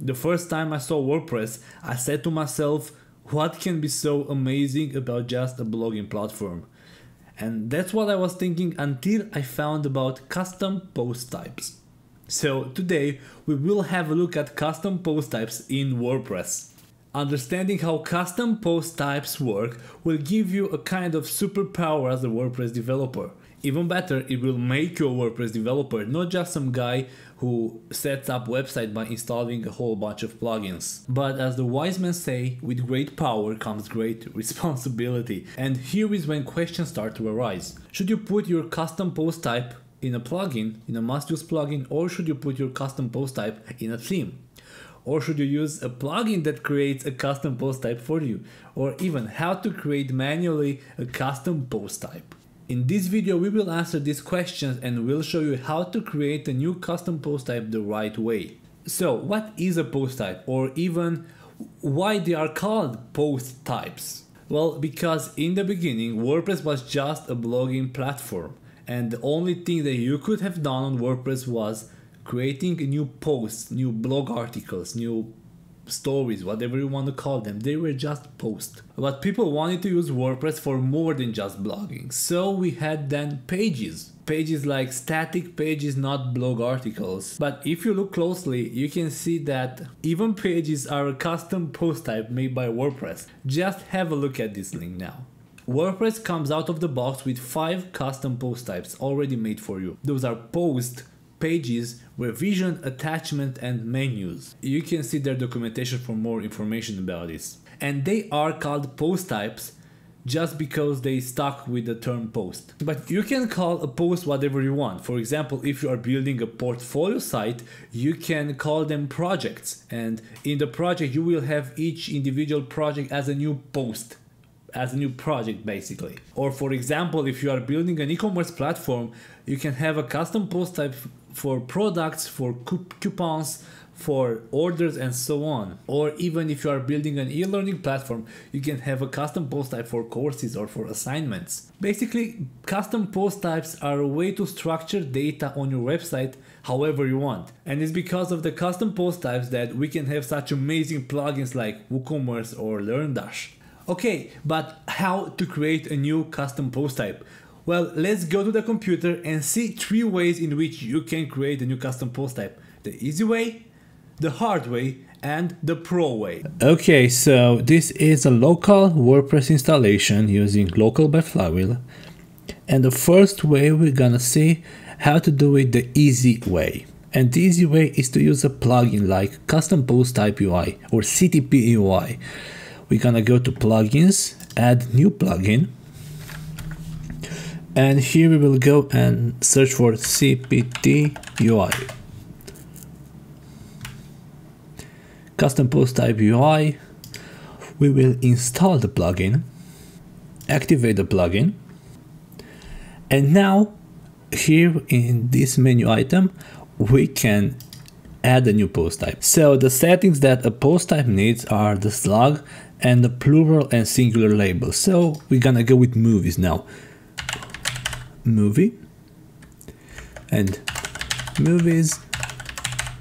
The first time I saw WordPress, I said to myself, what can be so amazing about just a blogging platform? And that's what I was thinking until I found about custom post types. So today we will have a look at custom post types in WordPress. Understanding how custom post types work will give you a kind of superpower as a WordPress developer. Even better, it will make you a WordPress developer, not just some guy who sets up website by installing a whole bunch of plugins. But as the wise men say, with great power comes great responsibility. And here is when questions start to arise. Should you put your custom post type in a plugin, in a must-use plugin, or should you put your custom post type in a theme? Or should you use a plugin that creates a custom post type for you? Or even how to create manually a custom post type. In this video we will answer these questions and we'll show you how to create a new custom post type the right way. So what is a post type or even why they are called post types? Well, because in the beginning WordPress was just a blogging platform and the only thing that you could have done on WordPress was creating new posts, new blog articles, new stories, whatever you want to call them, they were just posts. But people wanted to use WordPress for more than just blogging. So we had then pages. Pages like static pages, not blog articles. But if you look closely, you can see that even pages are a custom post type made by WordPress. Just have a look at this link now. WordPress comes out of the box with 5 custom post types already made for you. Those are post, pages, revision, attachment and menus. You can see their documentation for more information about this. And they are called post types just because they stuck with the term post. But you can call a post whatever you want. For example, if you are building a portfolio site, you can call them projects. And in the project, you will have each individual project as a new post as a new project basically. Or for example, if you are building an e-commerce platform, you can have a custom post type for products, for coupons, for orders and so on. Or even if you are building an e-learning platform, you can have a custom post type for courses or for assignments. Basically, custom post types are a way to structure data on your website however you want. And it's because of the custom post types that we can have such amazing plugins like WooCommerce or LearnDash. Okay, but how to create a new custom post type? Well, let's go to the computer and see three ways in which you can create a new custom post type. The easy way, the hard way, and the pro way. Okay, so this is a local WordPress installation using local by Flywheel. And the first way we're gonna see how to do it the easy way. And the easy way is to use a plugin like Custom Post Type UI or CTP UI we're gonna go to plugins add new plugin and here we will go and search for CPT UI custom post type UI we will install the plugin activate the plugin and now here in this menu item we can add a new post type. So the settings that a post type needs are the slug and the plural and singular labels. So we're gonna go with movies now. Movie and movies,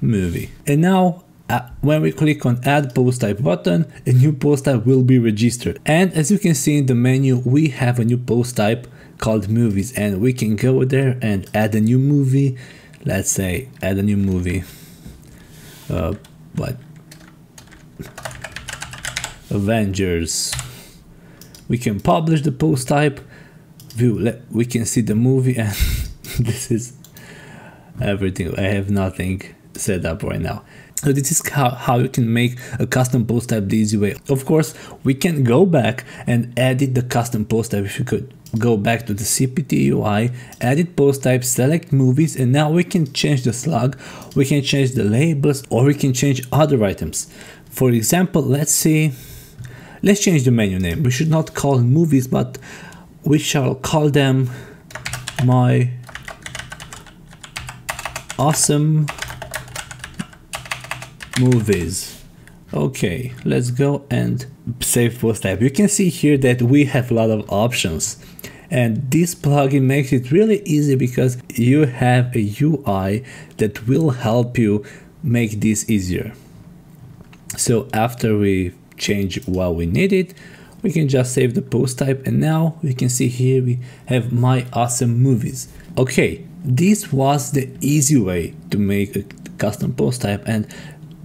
movie. And now uh, when we click on add post type button, a new post type will be registered. And as you can see in the menu, we have a new post type called movies and we can go there and add a new movie. Let's say add a new movie. Uh, what? Avengers. We can publish the post type, view, we can see the movie and this is everything. I have nothing set up right now. So this is how, how you can make a custom post type the easy way. Of course, we can go back and edit the custom post type if you could go back to the CPT UI, edit post type, select movies, and now we can change the slug, we can change the labels, or we can change other items. For example, let's see Let's change the menu name. We should not call movies, but we shall call them my awesome movies. Okay, let's go and save post type. You can see here that we have a lot of options. And this plugin makes it really easy because you have a UI that will help you make this easier. So after we change what we needed, we can just save the post type and now we can see here we have my awesome movies. Okay, this was the easy way to make a custom post type and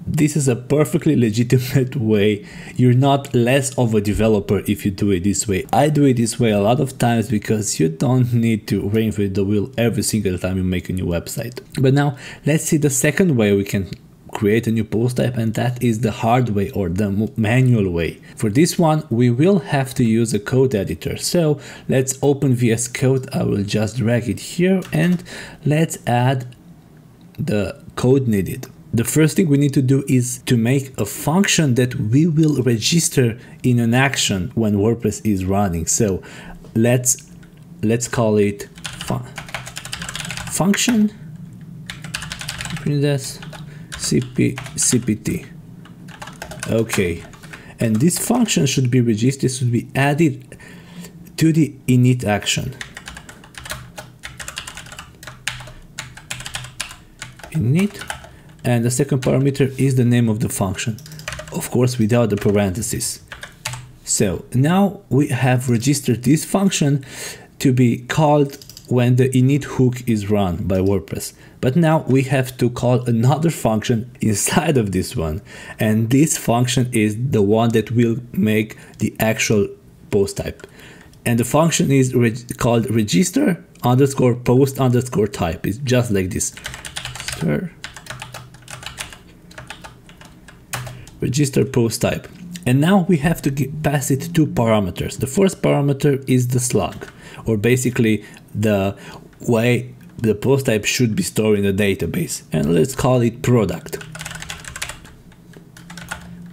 this is a perfectly legitimate way. You're not less of a developer if you do it this way. I do it this way a lot of times because you don't need to reinvent the wheel every single time you make a new website. But now let's see the second way we can create a new post type and that is the hard way or the manual way. For this one we will have to use a code editor. So let's open VS Code. I will just drag it here and let's add the code needed the first thing we need to do is to make a function that we will register in an action when WordPress is running. So let's let's call it fun function this cp cpt okay. And this function should be registered should be added to the init action. Init. And the second parameter is the name of the function, of course without the parentheses. So now we have registered this function to be called when the init hook is run by WordPress. But now we have to call another function inside of this one. And this function is the one that will make the actual post type. And the function is called register underscore post underscore type. It's just like this. Register register post type. And now we have to pass it two parameters. The first parameter is the slug, or basically the way the post type should be stored in the database. And let's call it product.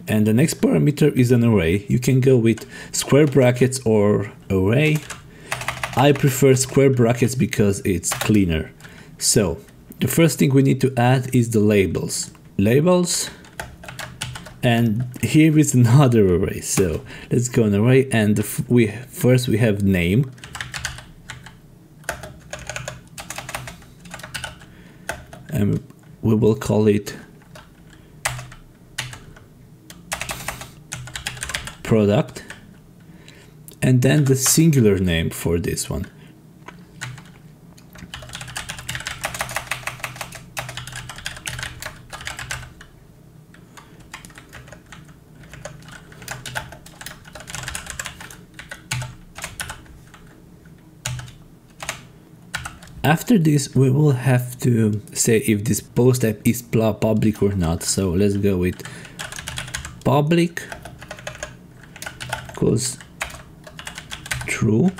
And the next parameter is an array. You can go with square brackets or array. I prefer square brackets because it's cleaner. So the first thing we need to add is the labels. Labels and here is another array so let's go an array and we first we have name and we will call it product. And then the singular name for this one After this, we will have to say if this post type is public or not. So let's go with public equals true.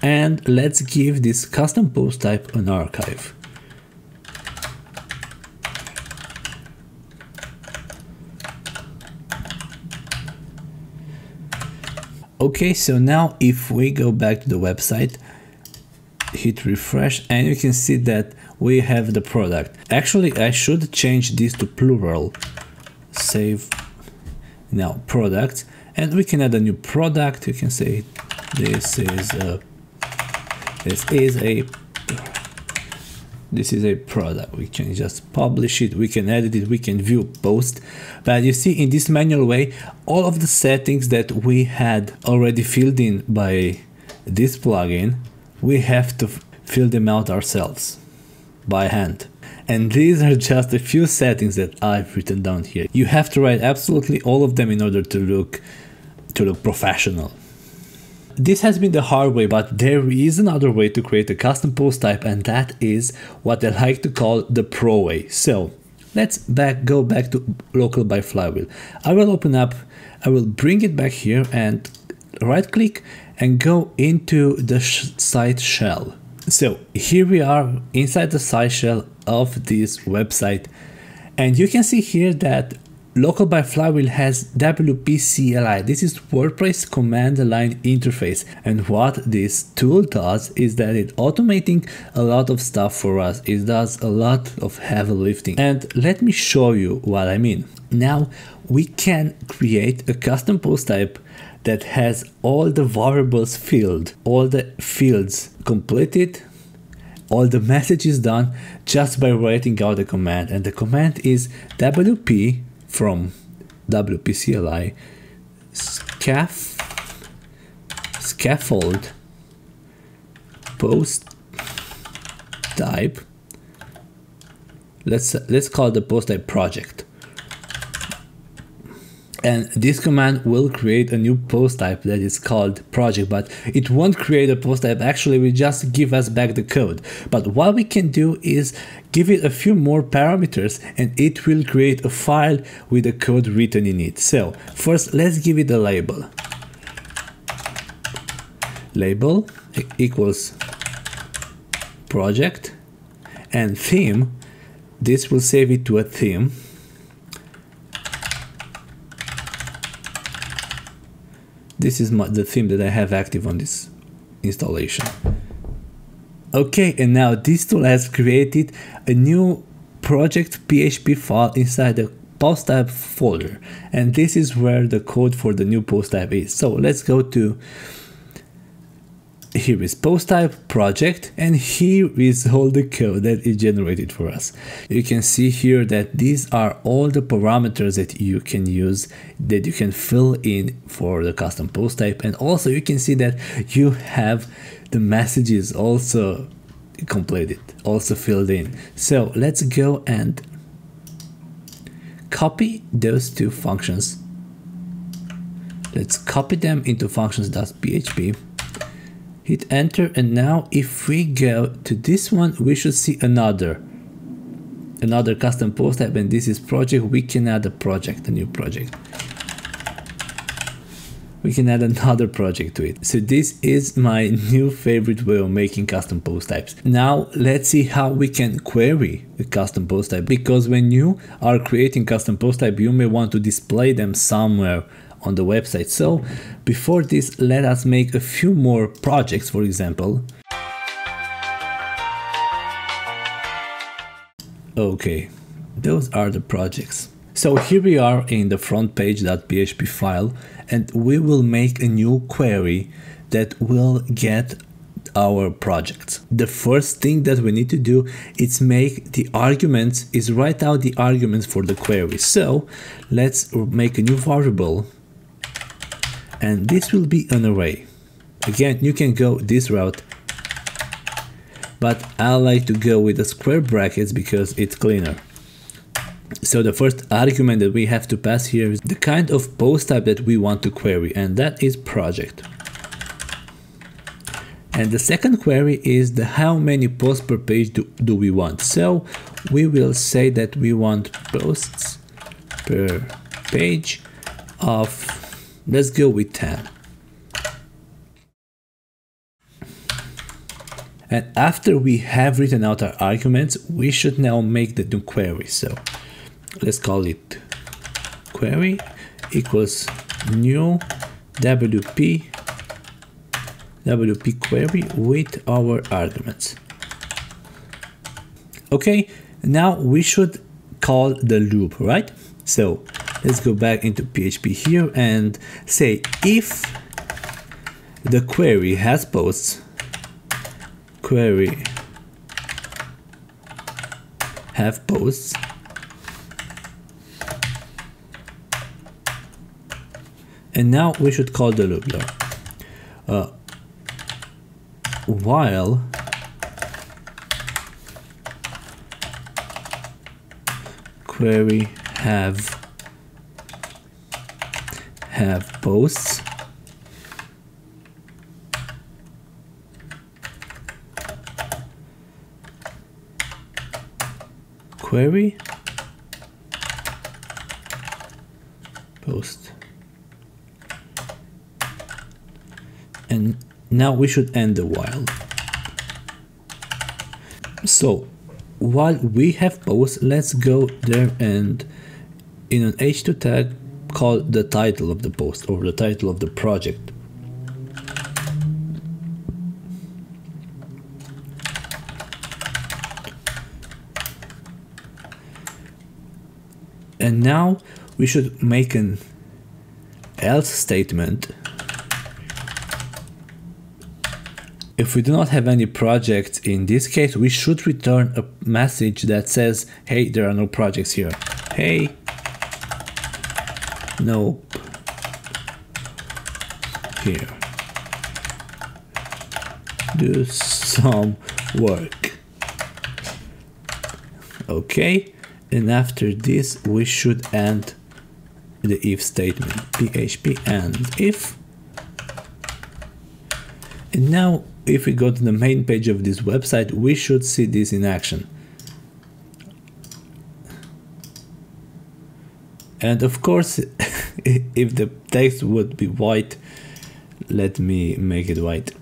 And let's give this custom post type an archive. Okay, so now if we go back to the website, hit refresh and you can see that we have the product. Actually, I should change this to plural. Save now product and we can add a new product. You can say this is a this is a this is a product we can just publish it we can edit it we can view post but you see in this manual way all of the settings that we had already filled in by this plugin we have to fill them out ourselves by hand. And these are just a few settings that I've written down here. You have to write absolutely all of them in order to look to look professional. This has been the hard way, but there is another way to create a custom post type and that is what I like to call the pro way. So let's back go back to local by flywheel. I will open up, I will bring it back here and right click and go into the site shell. So here we are inside the site shell of this website and you can see here that local by flywheel has WP CLI. This is WordPress command line interface. And what this tool does is that it automating a lot of stuff for us. It does a lot of heavy lifting. And let me show you what I mean. Now we can create a custom post type that has all the variables filled, all the fields completed, all the messages done just by writing out the command. And the command is wp from wp-cli scaff scaffold post type let's let's call the post type project and this command will create a new post type that is called project but it won't create a post type. Actually we just give us back the code. But what we can do is give it a few more parameters and it will create a file with the code written in it. So first let's give it a label. Label equals project and theme. This will save it to a theme this is my, the theme that I have active on this installation. Okay, and now this tool has created a new project PHP file inside the post type folder. And this is where the code for the new post type is. So let's go to here is post type project and here is all the code that is generated for us. You can see here that these are all the parameters that you can use that you can fill in for the custom post type and also you can see that you have the messages also completed also filled in. So let's go and copy those two functions. Let's copy them into functions.php hit enter and now if we go to this one we should see another another custom post type and this is project. We can add a project a new project. We can add another project to it. So this is my new favorite way of making custom post types. Now let's see how we can query a custom post type because when you are creating custom post type you may want to display them somewhere on the website. So before this, let us make a few more projects, for example. Okay, those are the projects. So here we are in the front page.php file and we will make a new query that will get our projects. The first thing that we need to do is make the arguments, is write out the arguments for the query. So let's make a new variable and this will be an array. Again, you can go this route, but I like to go with the square brackets because it's cleaner. So the first argument that we have to pass here is the kind of post type that we want to query, and that is project. And the second query is the how many posts per page do, do we want. So we will say that we want posts per page of Let's go with 10. And after we have written out our arguments, we should now make the new query. So let's call it query equals new WP WP query with our arguments. Okay, now we should call the loop, right? So let's go back into PHP here and say if the query has posts query have posts and now we should call the loop uh, while query have have posts query. Post. And now we should end the while. So while we have posts let's go there and in an h2 tag call the title of the post or the title of the project. And now we should make an else statement. If we do not have any projects in this case we should return a message that says hey there are no projects here. Hey Nope. Here. Do some work. Okay, and after this we should end the if statement. PHP and if. And now if we go to the main page of this website, we should see this in action. And of course, if the text would be white, let me make it white.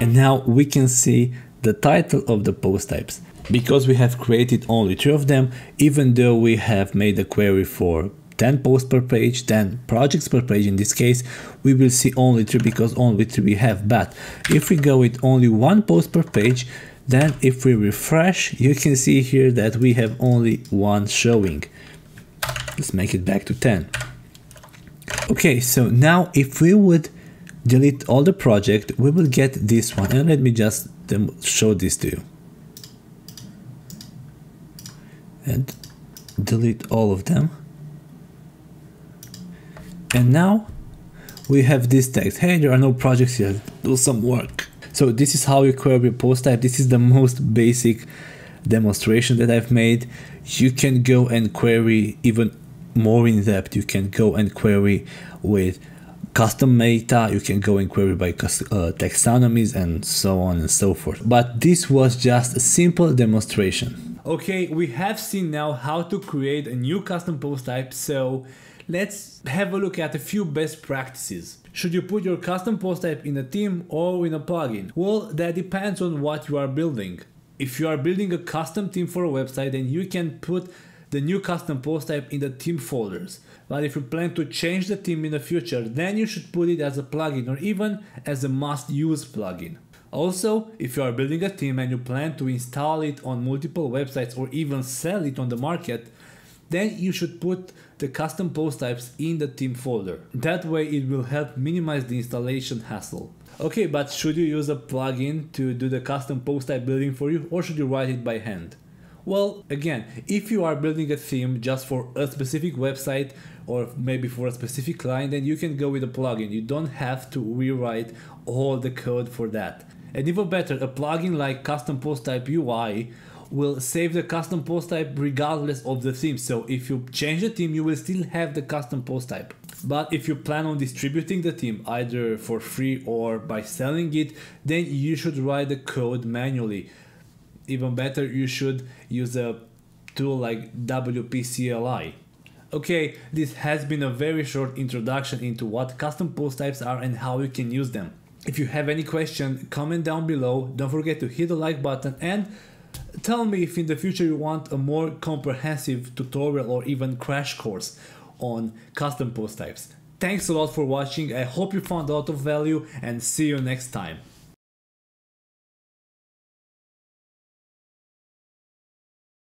And now we can see the title of the post types. Because we have created only three of them, even though we have made a query for 10 posts per page, 10 projects per page in this case, we will see only three because only three we have. But if we go with only one post per page, then if we refresh, you can see here that we have only one showing. Let's make it back to 10. Okay, so now if we would delete all the project, we will get this one. And let me just show this to you. And delete all of them. And now we have this text. Hey, there are no projects yet. Do some work. So this is how you query your post type. This is the most basic demonstration that I've made. You can go and query even more in depth. You can go and query with custom meta. You can go and query by uh, taxonomies and so on and so forth. But this was just a simple demonstration. Okay, we have seen now how to create a new custom post type. So let's have a look at a few best practices. Should you put your custom post type in a theme or in a plugin? Well, that depends on what you are building. If you are building a custom theme for a website, then you can put the new custom post type in the theme folders. But if you plan to change the theme in the future, then you should put it as a plugin or even as a must use plugin. Also, if you are building a theme and you plan to install it on multiple websites or even sell it on the market, then you should put the custom post types in the theme folder. That way it will help minimize the installation hassle. Okay, but should you use a plugin to do the custom post type building for you or should you write it by hand? Well, again, if you are building a theme just for a specific website or maybe for a specific client, then you can go with a plugin. You don't have to rewrite all the code for that. And even better, a plugin like Custom Post Type UI will save the custom post type regardless of the theme. So if you change the theme, you will still have the custom post type. But if you plan on distributing the theme either for free or by selling it, then you should write the code manually. Even better, you should use a tool like WP CLI. Okay, this has been a very short introduction into what custom post types are and how you can use them. If you have any question, comment down below. Don't forget to hit the like button and Tell me if in the future you want a more comprehensive tutorial or even crash course on custom post types. Thanks a lot for watching, I hope you found a lot of value and see you next time.